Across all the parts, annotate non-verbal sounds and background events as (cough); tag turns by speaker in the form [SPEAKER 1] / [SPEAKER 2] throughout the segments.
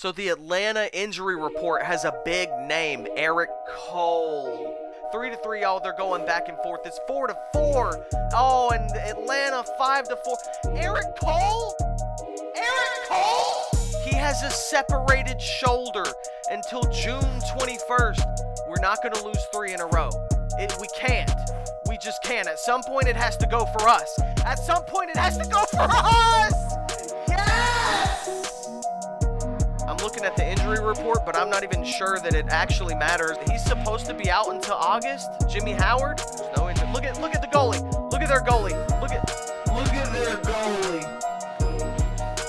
[SPEAKER 1] So the Atlanta injury report has a big name, Erik Cole. Three to three, y'all. They're going back and forth. It's four to four. Oh, and Atlanta five to four. Erik Cole. Erik Cole. He has a separated shoulder until June 21st. We're not going to lose three in a row. It, we can't. We just can't. At some point, it has to go for us. At some point, it has to go for us. Looking at the injury report, but I'm not even sure that it actually matters. He's supposed to be out until August. Jimmy Howard. There's no injury. Look at look at the goalie. Look at their goalie. Look at
[SPEAKER 2] Look at their goalie.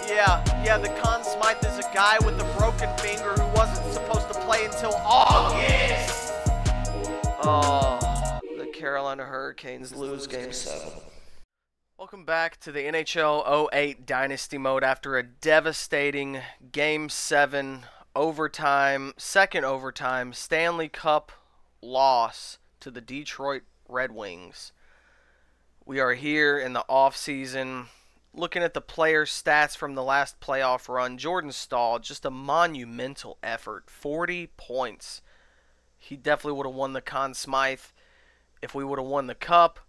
[SPEAKER 1] yeah yeah. The Conn Smythe is a guy with a broken finger who wasn't supposed to play until August. Oh, the Carolina Hurricanes lose Game Seven. Welcome back to the NHL 08 Dynasty Mode after a devastating Game 7 overtime, second overtime Stanley Cup loss to the Detroit Red Wings. We are here in the off season looking at the player stats from the last playoff run. Jordan Staal, just a monumental effort, 40 points. He definitely would have won the Conn Smythe if we would have won the cup.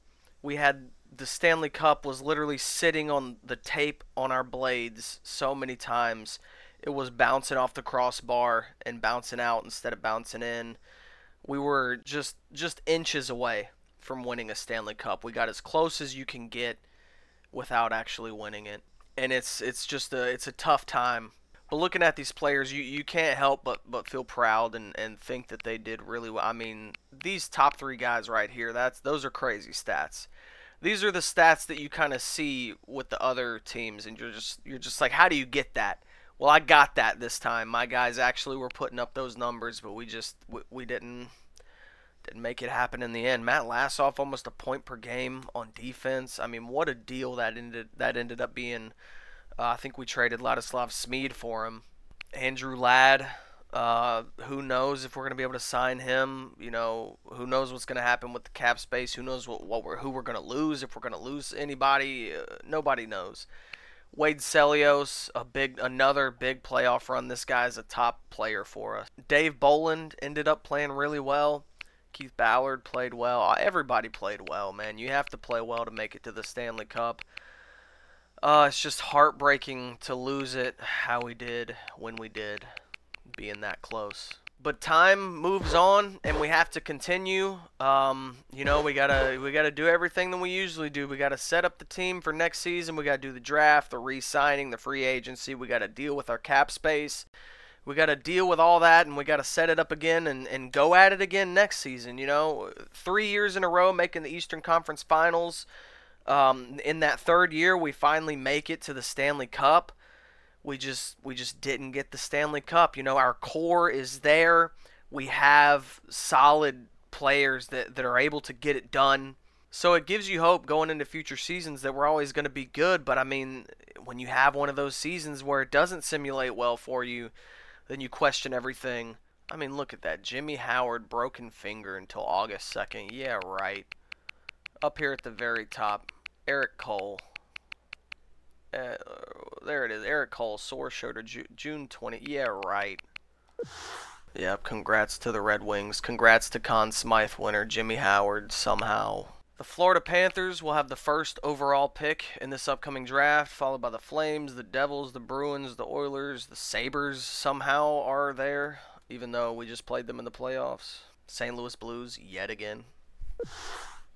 [SPEAKER 1] We had the Stanley Cup was literally sitting on the tape on our blades so many times. It was bouncing off the crossbar and bouncing out instead of bouncing in. We were just just inches away from winning a Stanley Cup. We got as close as you can get without actually winning it. And it's it's just a it's a tough time. But looking at these players, you, you can't help but, but feel proud and, and think that they did really well. I mean, these top three guys right here, that's those are crazy stats these are the stats that you kind of see with the other teams and you're just you're just like how do you get that? Well i got that this time. My guys actually were putting up those numbers but we just we, we didn't didn't make it happen in the end. Matt lassoff almost a point per game on defense. I mean what a deal that ended that ended up being. Uh, i think we traded ladislav smid for him. Andrew ladd uh, who knows if we're going to be able to sign him? You know, who knows what's going to happen with the cap space? Who knows what, what we're who we're going to lose if we're going to lose anybody? Uh, nobody knows. Wade Celios, a big another big playoff run. This guy's a top player for us. Dave Bolland ended up playing really well. Keith Ballard played well. Everybody played well, man. You have to play well to make it to the Stanley Cup. Uh, it's just heartbreaking to lose it how we did when we did being that close. But time moves on, and we have to continue. Um, you know, we gotta we gotta do everything that we usually do. We gotta set up the team for next season. We gotta do the draft, the re-signing, the free agency. We gotta deal with our cap space. We gotta deal with all that, and we gotta set it up again and, and go at it again next season. You know, three years in a row making the Eastern Conference Finals. Um, in that third year, we finally make it to the Stanley Cup we just we just didn't get the Stanley Cup. You know, our core is there. We have solid players that, that are able to get it done. So it gives you hope going into future seasons that we're always going to be good. But I mean, when you have one of those seasons where it doesn't simulate well for you, then you question everything. I mean, look at that. Jimmy Howard, broken finger until August 2nd. Yeah, right. Up here at the very top, Erik Cole. Uh, there it is. Erik Cole, sore shoulder, Ju June 20. Yeah, right. Yep, congrats to the Red Wings. Congrats to Conn Smythe winner Jimmy Howard somehow. The Florida Panthers will have the first overall pick in this upcoming draft, followed by the Flames, the Devils, the Bruins, the Oilers, the Sabres somehow are there, even though we just played them in the playoffs. St. Louis Blues yet again.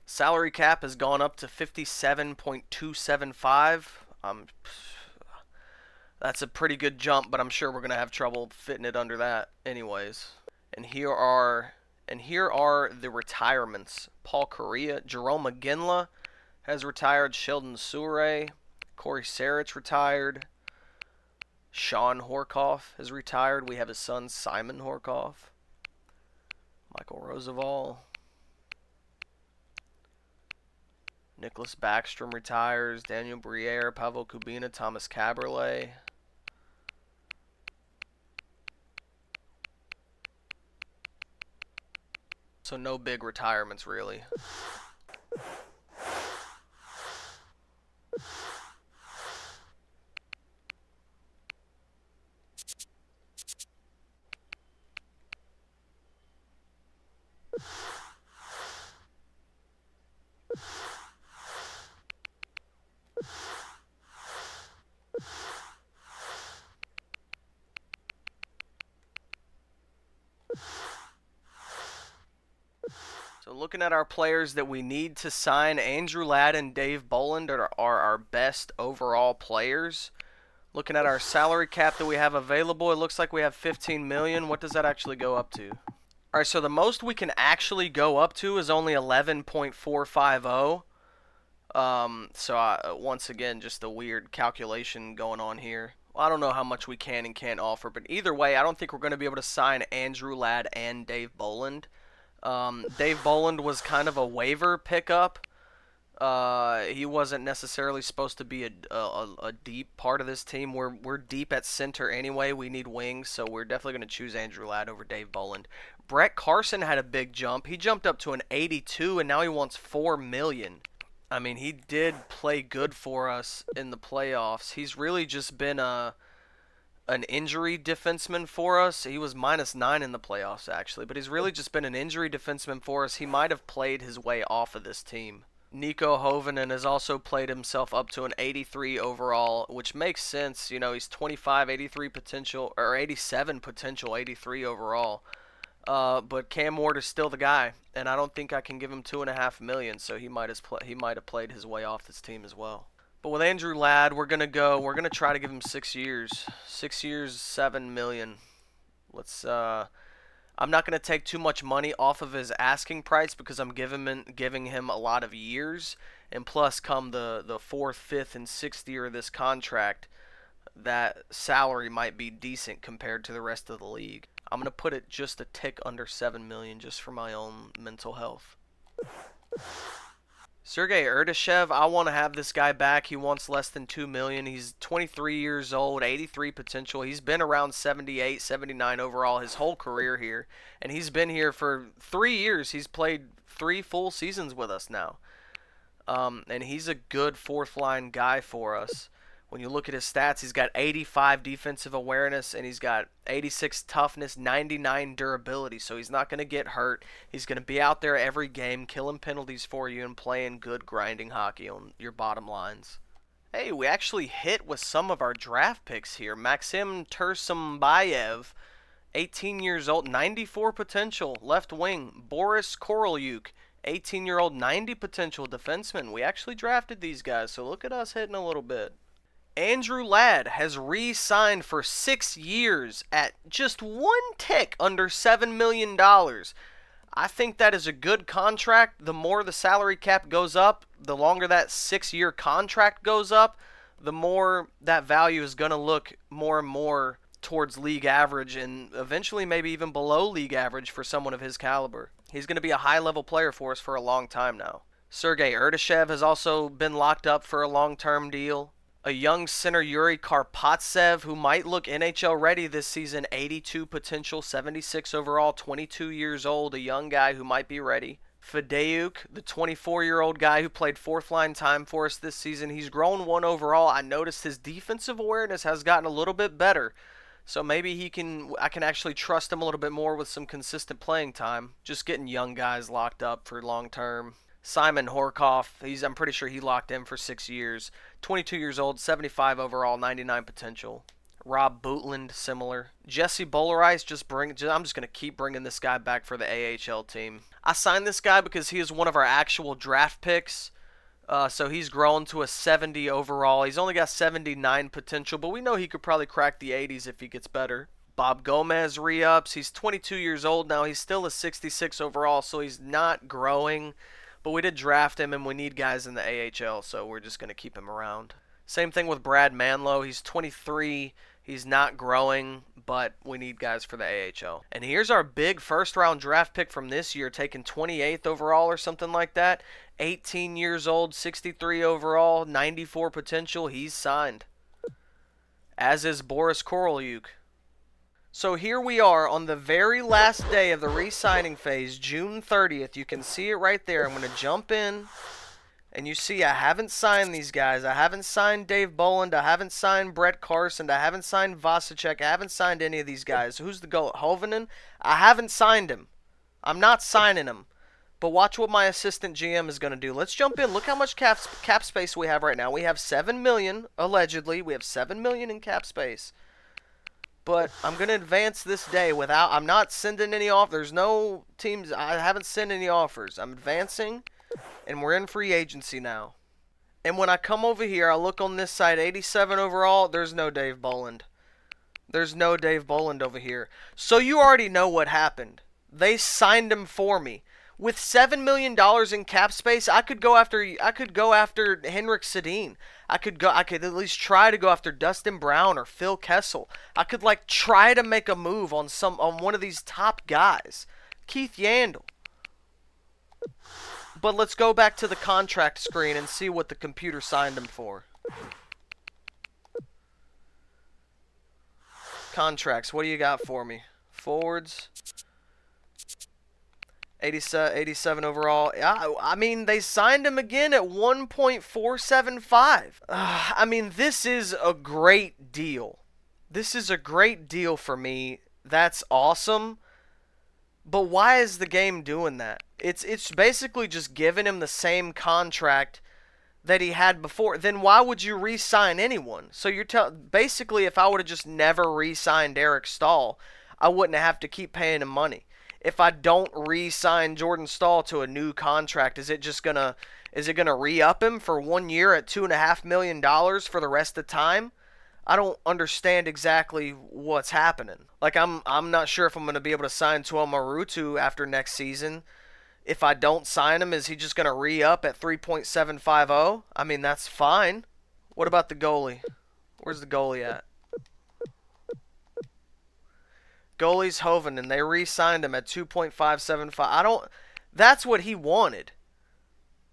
[SPEAKER 1] Salary cap has gone up to 57.275. Um, (sighs) that's a pretty good jump, but I'm sure we're gonna have trouble fitting it under that, anyways. And here are and here are the retirements. Paul Kariya, Jarome Iginla has retired. Sheldon Souray, Corey Seritz retired. Shawn Horcoff has retired. We have his son Simon Horcoff. Michael Roosevelt. Nicholas Backstrom retires. Daniel Briere, Pavel Kubina, Thomas Kaberle. So no big retirements, really. (laughs) So looking at our players that we need to sign, Andrew Ladd and Dave Bolland are, are our best overall players. Looking at our salary cap that we have available, it looks like we have 15 million. What does that actually go up to? All right, so the most we can actually go up to is only 11.450. Um, so I, once again, just a weird calculation going on here. I don't know how much we can and can't offer, but either way, I don't think we're going to be able to sign Andrew Ladd and Dave Bolland. Um, Dave Bolland was kind of a waiver pickup. Uh, he wasn't necessarily supposed to be a, a, a, deep part of this team. We're, we're deep at center anyway. We need wings, so we're definitely going to choose Andrew Ladd over Dave Bolland. Brett Carson had a big jump. He jumped up to an 82, and now he wants $4 million. I mean, he did play good for us in the playoffs. He's really just been a an injury defenseman for us. He was minus nine in the playoffs, actually, but he's really just been an injury defenseman for us. He might have played his way off of this team. Nico Hovinen has also played himself up to an 83 overall, which makes sense. You know, he's 25, 83 potential, or 87 potential, 83 overall. Uh, but Cam Ward is still the guy, and I don't think I can give him two and a half million. So he might have he might have played his way off this team as well. But with Andrew Ladd, we're gonna go. We're gonna try to give him six years. Six years, seven million. Let's. Uh, I'm not gonna take too much money off of his asking price because I'm giving him giving him a lot of years, and plus, come the the fourth, fifth, and sixth year of this contract, that salary might be decent compared to the rest of the league. I'm gonna put it just a tick under seven million, just for my own mental health. Sergei Erdashev, I want to have this guy back. He wants less than 2 million. He's 23 years old, 83 potential. He's been around 78, 79 overall his whole career here, and he's been here for 3 years. He's played 3 full seasons with us now. Um, and he's a good fourth line guy for us when you look at his stats, he's got 85 defensive awareness and he's got 86 toughness, 99 durability. So he's not going to get hurt. He's going to be out there every game, killing penalties for you and playing good grinding hockey on your bottom lines. Hey, we actually hit with some of our draft picks here. Maxim Tursunbayev, 18 years old, 94 potential, left wing. Boris Korolyuk, 18 year old, 90 potential defenseman. We actually drafted these guys, so look at us hitting a little bit. Andrew Ladd has re signed for six years at just one tick under $7 million. I think that is a good contract. The more the salary cap goes up, the longer that six year contract goes up, the more that value is going to look more and more towards league average and eventually maybe even below league average for someone of his caliber. He's going to be a high level player for us for a long time now. Sergei Erdashev has also been locked up for a long term deal a young center Yuri Karpovtsev who might look NHL ready this season, 82 potential, 76 overall, 22 years old, a young guy who might be ready. Fedeyuk, the 24-year-old guy who played fourth line time for us this season, he's grown one overall. I noticed his defensive awareness has gotten a little bit better. So maybe he can I can actually trust him a little bit more with some consistent playing time. Just getting young guys locked up for long term. Simon Horcoff, he's I'm pretty sure he locked in for six years. 22 years old, 75 overall, 99 potential. Rob Bootland, similar. Jesse Boulerice, just bring. Just, I'm just gonna keep bringing this guy back for the AHL team. I signed this guy because he is one of our actual draft picks. Uh, so he's grown to a 70 overall. He's only got 79 potential, but we know he could probably crack the 80s if he gets better. Bob Gomez re-ups. He's 22 years old now. He's still a 66 overall, so he's not growing. But we did draft him, and we need guys in the AHL, so we're just going to keep him around. Same thing with Brad Manlow. He's 23. He's not growing, but we need guys for the AHL. And here's our big first round draft pick from this year, taken 28th overall or something like that. 18 years old, 63 overall, 94 potential. He's signed. As is Boris Korolyuk. So here we are on the very last day of the re-signing phase, June 30th. You can see it right there. I'm going to jump in. And you see I haven't signed these guys. I haven't signed Dave Bolland. I haven't signed Brett Carson. I haven't signed Vasicek. I haven't signed any of these guys. Who's the goal? Hovinen? I haven't signed him. I'm not signing him. But watch what my assistant GM is going to do. Let's jump in. Look how much cap cap space we have right now. We have 7 million allegedly. We have 7 million in cap space. But I'm to advance this day without I'm not sending any off. There's no teams I haven't sent any offers. I'm advancing and we're in free agency now. And when I come over here, I look on this side 87 overall, there's no Dave Bolland. There's no Dave Bolland over here. So you already know what happened. They signed him for me with seven million dollars in cap space, I could go after I could go after Henrik Sedin. I could go I could at least try to go after Dustin Brown or Phil Kessel. I could like try to make a move on some on one of these top guys. Keith Yandle. But let's go back to the contract screen and see what the computer signed him for. Contracts, what do you got for me? Forwards. 87, 87 overall. I, I mean, they signed him again at 1.475. Uh, I mean, this is a great deal. This is a great deal for me. That's awesome. But why is the game doing that? It's it's basically just giving him the same contract that he had before. Then why would you re-sign anyone? So you're telling basically if I would have just never re-signed Eric Staal, I wouldn't have to keep paying him money if I don't re-sign Jordan Staal to a new contract, is it just gonna is it gonna re-up him for one year at two and a half million dollars for the rest of the time? I don't understand exactly what's happening. Like I'm I'm not sure if I'm gonna be able to sign Tuomo Ruutu after next season. If I don't sign him, is he just gonna re-up at 3.750? I mean that's fine. What about the goalie? Where's the goalie at? Goalie's Hoven, and they re-signed him at 2.575. I don't. That's what he wanted.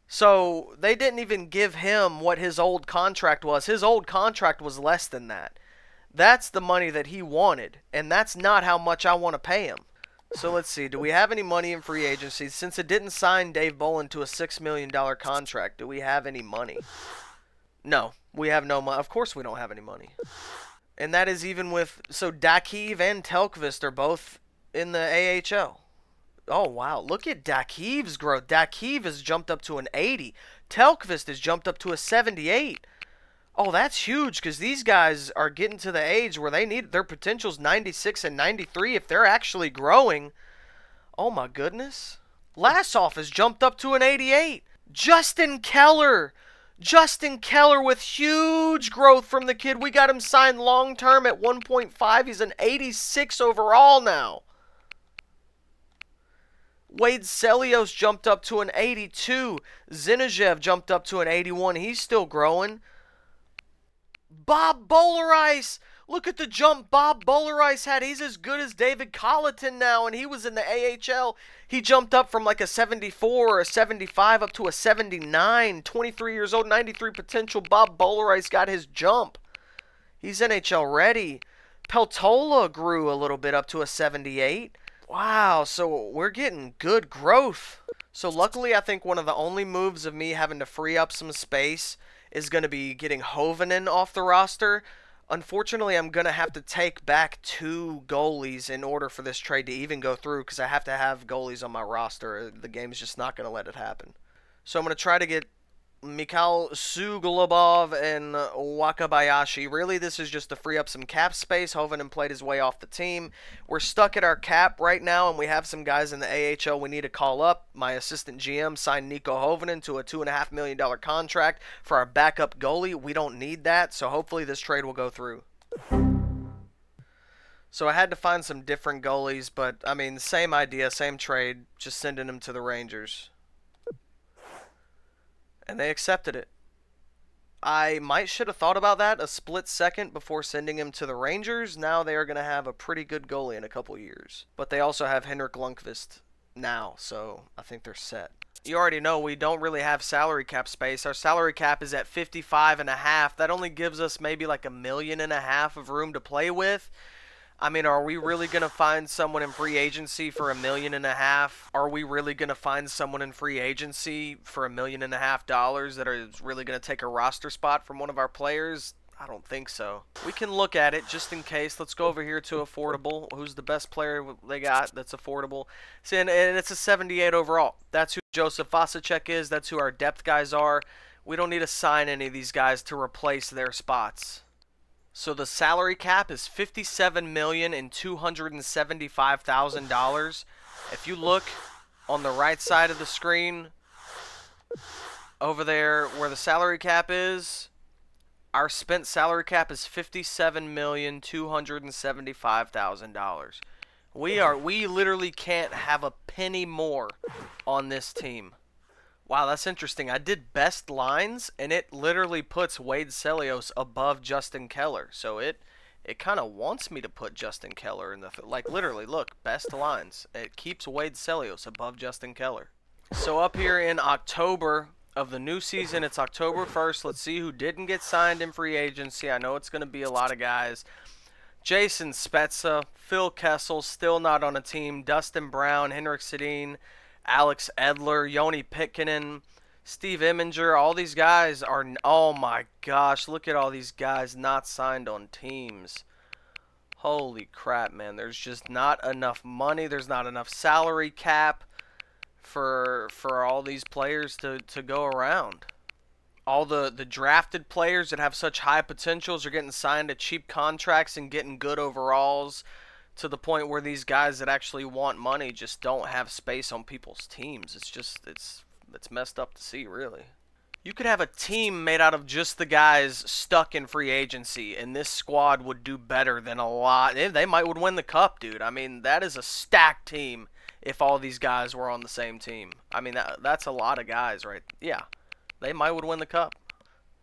[SPEAKER 1] So they didn't even give him what his old contract was. His old contract was less than that. That's the money that he wanted, and that's not how much I want to pay him. So let's see. Do we have any money in free agency? Since it didn't sign Dave Bolland to a $6 million contract, do we have any money? No, we have no money. Of course we don't have any money. And that is even with so Dakiv and Telkvist are both in the AHL. Oh wow, look at Dakiv's growth. Dakiv has jumped up to an 80. Telkvist has jumped up to a 78. Oh, that's huge because these guys are getting to the age where they need their potential's 96 and 93 if they're actually growing. Oh my goodness. Lassoff has jumped up to an 88. Justin Keller Justin Keller with huge growth from the kid. We got him signed long term at 1.5. He's an 86 overall now. Wade Celios jumped up to an 82. Zinoviev jumped up to an 81. He's still growing. Bob Boulerice Look at the jump Bob Boulerice had. He's as good as David Colliton now, and he was in the AHL. He jumped up from like a 74 or a 75 up to a 79. 23 years old, 93 potential. Bob Boulerice got his jump. He's NHL ready. Peltola grew a little bit up to a 78. Wow, so we're getting good growth. So luckily, I think one of the only moves of me having to free up some space is going to be getting Hovinen off the roster Unfortunately, I'm going to have to take back two goalies in order for this trade to even go through because I have to have goalies on my roster. The game's just not going to let it happen. So I'm going to try to get Mikhail Suglobov and Wakabayashi. Really, this is just to free up some cap space. Hovinen played his way off the team. We're stuck at our cap right now, and we have some guys in the AHL we need to call up. My assistant GM signed Nico Hovinen to a $2.5 million contract for our backup goalie. We don't need that, so hopefully this trade will go through. So I had to find some different goalies, but I mean, same idea, same trade, just sending them to the Rangers and they accepted it. I might should have thought about that a split second before sending him to the Rangers. Now they are going to have a pretty good goalie in a couple years. But they also have Henrik Lundqvist now, so I think they're set. You already know we don't really have salary cap space. Our salary cap is at 55 and a half. That only gives us maybe like a million and a half of room to play with. I mean, are we really going to find someone in free agency for a million and a half? Are we really going to find someone in free agency for a million and a half dollars that is really going to take a roster spot from one of our players? I don't think so. We can look at it just in case. Let's go over here to affordable. Who's the best player they got that's affordable? See, and, and it's a 78 overall. That's who Josef Vasicek is. That's who our depth guys are. We don't need to sign any of these guys to replace their spots. So the salary cap is fifty-seven million and two hundred and seventy-five thousand dollars. If you look on the right side of the screen, over there where the salary cap is, our spent salary cap is fifty-seven million two hundred and seventy-five thousand dollars. We are we literally can't have a penny more on this team. Wow, that's interesting. I did best lines, and it literally puts Wade Celios above Justin Keller. So it it kind of wants me to put Justin Keller in the like literally. Look, best lines. It keeps Wade Celios above Justin Keller. So up here in October of the new season, it's October 1st. Let's see who didn't get signed in free agency. I know it's going to be a lot of guys. Jason Spezza, Phil Kessel, still not on a team. Dustin Brown, Henrik Sedin, Alex Edler, Joni Pitkanen, Steve Eminger, all these guys are. Oh my gosh, look at all these guys not signed on teams. Holy crap, man. There's just not enough money. There's not enough salary cap for for all these players to, to go around. All the, the drafted players that have such high potentials are getting signed to cheap contracts and getting good overalls to the point where these guys that actually want money just don't have space on people's teams. It's just it's it's messed up to see, really. You could have a team made out of just the guys stuck in free agency, and this squad would do better than a lot. They might would win the cup, dude. I mean, that is a stacked team if all these guys were on the same team. I mean, that, that's a lot of guys, right? Yeah, they might would win the cup.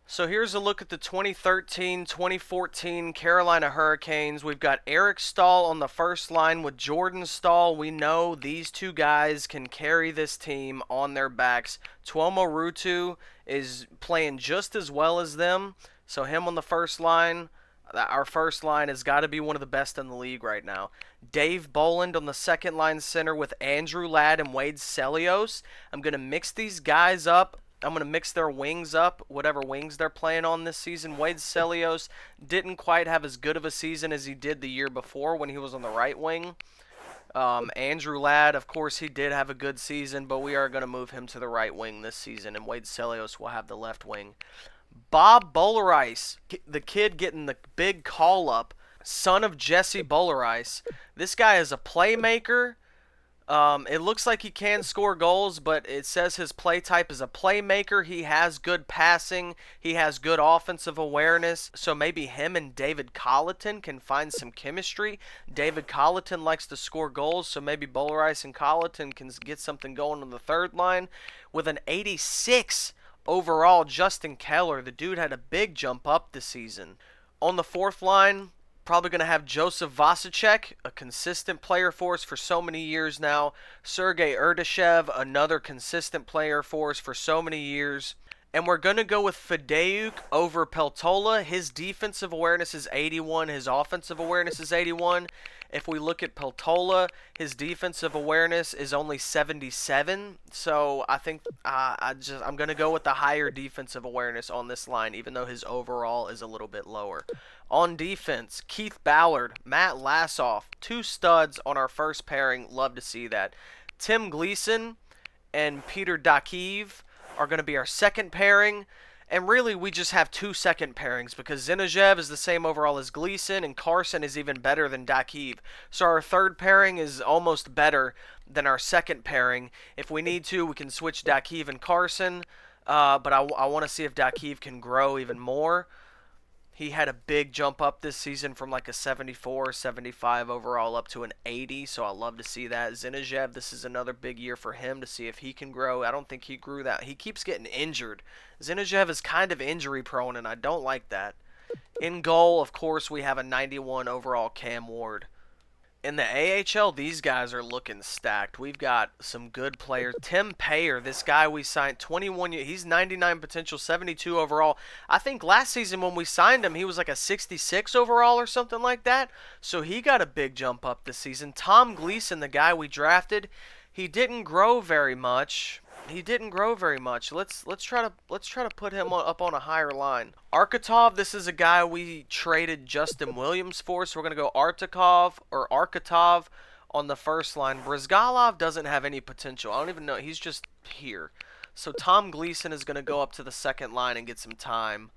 [SPEAKER 1] So here's a look at the 2013-2014 Carolina Hurricanes. We've got Eric Staal on the first line with Jordan Staal. We know these two guys can carry this team on their backs. Tuomo Ruutu is playing just as well as them. So him on the first line. Our first line has got to be one of the best in the league right now. Dave Bolland on the second line center with Andrew Ladd and Wade Celios. I'm going to mix these guys up I'm going to mix their wings up, whatever wings they're playing on this season. Wade Celios didn't quite have as good of a season as he did the year before when he was on the right wing. Um, Andrew Ladd, of course, he did have a good season, but we are going to move him to the right wing this season, and Wade Celios will have the left wing. Bob Boulerice, the kid getting the big call up, son of Jesse Boulerice. This guy is a playmaker. Um, it looks like he can score goals, but it says his play type is a playmaker. He has good passing. He has good offensive awareness. So maybe him and David Colliton can find some chemistry. David Colliton likes to score goals, so maybe Boulerice and Colliton can get something going on the third line. With an 86 overall, Justin Keller, the dude had a big jump up this season. On the fourth line, Probably going to have Josef Vasicek, a consistent player for us for so many years now. Sergei Erdashev, another consistent player for us for so many years. And we're going to go with Fideuk over Peltola. His defensive awareness is 81. His offensive awareness is 81. If we look at Peltola, his defensive awareness is only 77. So I think uh, I just I'm going to go with the higher defensive awareness on this line, even though his overall is a little bit lower. On defense, Keith Ballard, Matt Lassoff, two studs on our first pairing. Love to see that. Tim Gleason and Peter Dakiv are going to be our second pairing. And really, we just have two second pairings because Zinoviev is the same overall as Gleason, and Carson is even better than Dakiv. So our third pairing is almost better than our second pairing. If we need to, we can switch Dakiv and Carson, uh, but I, I want to see if Dakiv can grow even more. He had a big jump up this season from like a 74, 75 overall up to an 80, so I love to see that. Zinoviev, this is another big year for him to see if he can grow. I don't think he grew that. He keeps getting injured. Zinoviev is kind of injury prone, and I don't like that. In goal, of course, we have a 91 overall Cam Ward in the AHL, these guys are looking stacked. We've got some good players. Tim Payer, this guy we signed, 21 years, he's 99 potential, 72 overall. I think last season when we signed him, he was like a 66 overall or something like that. So he got a big jump up this season. Tom Gleason, the guy we drafted, he didn't grow very much. He didn't grow very much. Let's let's try to let's try to put him up on a higher line. Arkhipov, this is a guy we traded Justin Williams for, so we're gonna go Artikov or Arkhipov on the first line. Bryzgalov doesn't have any potential. I don't even know. He's just here. So Tom Gleason is gonna go up to the second line and get some time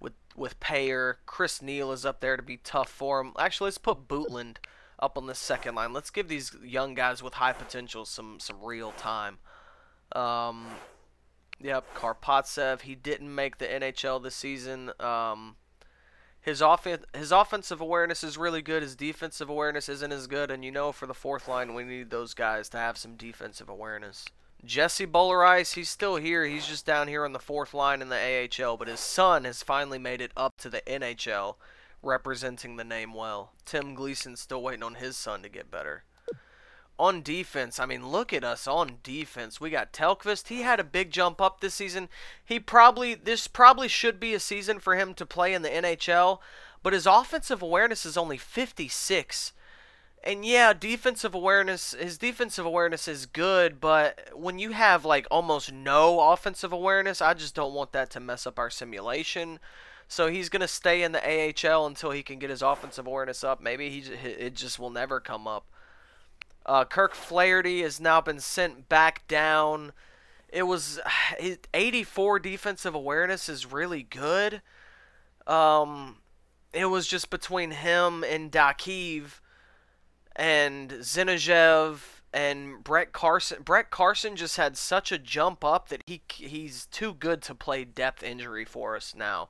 [SPEAKER 1] with with Payer. Chris Neil is up there to be tough for him. Actually, let's put Bootland up on the second line. Let's give these young guys with high potential some some real time. Um, yep, Karpovtsev. He didn't make the NHL this season. Um, his off his offensive awareness is really good. His defensive awareness isn't as good, and you know for the fourth line we need those guys to have some defensive awareness. Jesse Boulerice, he's still here. He's just down here on the fourth line in the AHL, but his son has finally made it up to the NHL, representing the name well. Tim Gleason's still waiting on his son to get better on defense, I mean, look at us on defense. We got Telkvist. He had a big jump up this season. He probably this probably should be a season for him to play in the NHL, but his offensive awareness is only 56. And yeah, defensive awareness, his defensive awareness is good, but when you have like almost no offensive awareness, I just don't want that to mess up our simulation. So he's going to stay in the AHL until he can get his offensive awareness up. Maybe he it just will never come up. Uh, Kirk Flaherty has now been sent back down. It was (sighs) 84 defensive awareness is really good. Um, it was just between him and Dakiv and Zinoviev and Brett Carson. Brett Carson just had such a jump up that he he's too good to play depth injury for us now.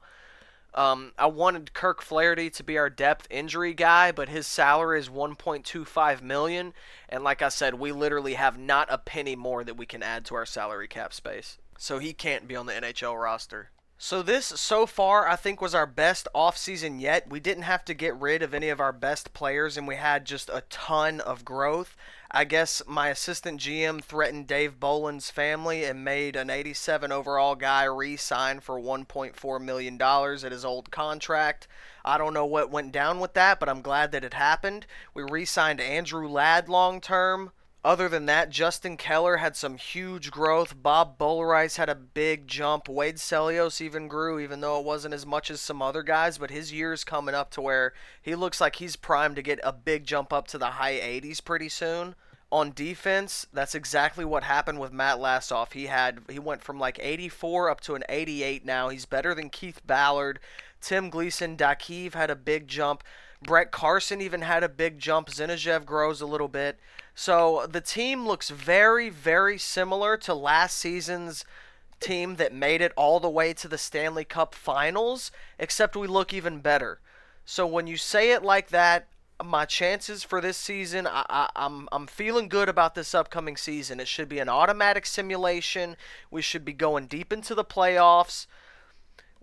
[SPEAKER 1] Um, I wanted Kirk Flaherty to be our depth injury guy, but his salary is 1.25 million, and like I said, we literally have not a penny more that we can add to our salary cap space. So he can't be on the NHL roster. So this so far I think was our best offseason yet. We didn't have to get rid of any of our best players and we had just a ton of growth. I guess my assistant GM threatened Dave Bolland's family and made an 87 overall guy re-sign for 1.4 million dollars at his old contract. I don't know what went down with that, but I'm glad that it happened. We re-signed Andrew Ladd long term. Other than that, Justin Keller had some huge growth. Bob Boulerice had a big jump. Wade Celios even grew, even though it wasn't as much as some other guys. But his year's coming up to where he looks like he's primed to get a big jump up to the high 80s pretty soon. On defense, that's exactly what happened with Matt Lassoff. He had he went from like 84 up to an 88 now. He's better than Keith Ballard. Tim Gleason, Dakiv had a big jump. Brett Carson even had a big jump. Zinoviev grows a little bit. So the team looks very, very similar to last season's team that made it all the way to the Stanley Cup finals, except we look even better. So when you say it like that, my chances for this season, I, I, I'm I'm feeling good about this upcoming season. It should be an automatic simulation. We should be going deep into the playoffs.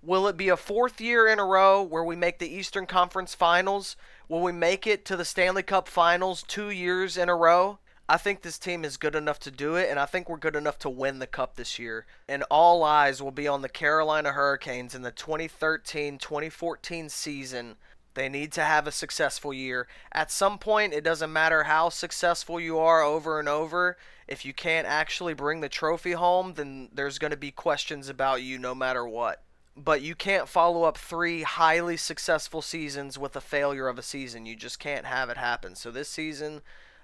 [SPEAKER 1] Will it be a fourth year in a row where we make the Eastern Conference Finals? Will we make it to the Stanley Cup Finals two years in a row? I think this team is good enough to do it, and I think we're good enough to win the Cup this year. And all eyes will be on the Carolina Hurricanes in the 2013 2014 season. They need to have a successful year. At some point, it doesn't matter how successful you are over and over. If you can't actually bring the trophy home, then there's going to be questions about you no matter what but you can't follow up three highly successful seasons with a failure of a season. You just can't have it happen. So this season,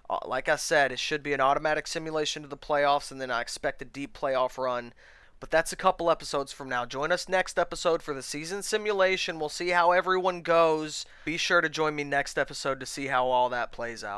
[SPEAKER 1] uh, like I said, it should be an automatic simulation to the playoffs, and then I expect a deep playoff run. But that's a couple episodes from now. Join us next episode for the season simulation. We'll see how everyone goes. Be sure to join me next episode to see how all that plays out.